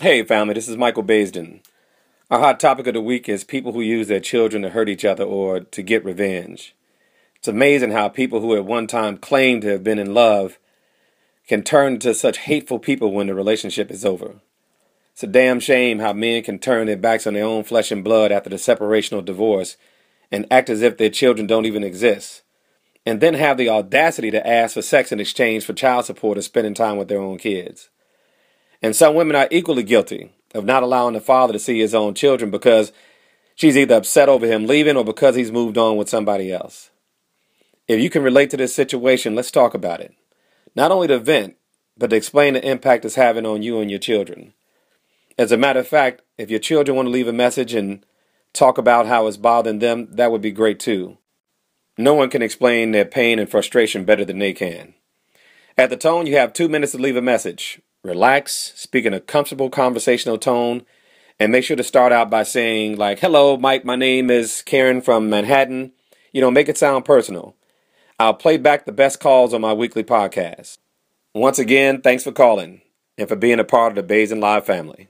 Hey, family, this is Michael Baisden. Our hot topic of the week is people who use their children to hurt each other or to get revenge. It's amazing how people who at one time claimed to have been in love can turn to such hateful people when the relationship is over. It's a damn shame how men can turn their backs on their own flesh and blood after the separation or divorce and act as if their children don't even exist, and then have the audacity to ask for sex in exchange for child support or spending time with their own kids. And some women are equally guilty of not allowing the father to see his own children because she's either upset over him leaving or because he's moved on with somebody else. If you can relate to this situation, let's talk about it. Not only to vent, but to explain the impact it's having on you and your children. As a matter of fact, if your children want to leave a message and talk about how it's bothering them, that would be great too. No one can explain their pain and frustration better than they can. At the tone, you have two minutes to leave a message. Relax, speak in a comfortable conversational tone, and make sure to start out by saying, like, hello, Mike, my name is Karen from Manhattan. You know, make it sound personal. I'll play back the best calls on my weekly podcast. Once again, thanks for calling and for being a part of the BaisdenLive family.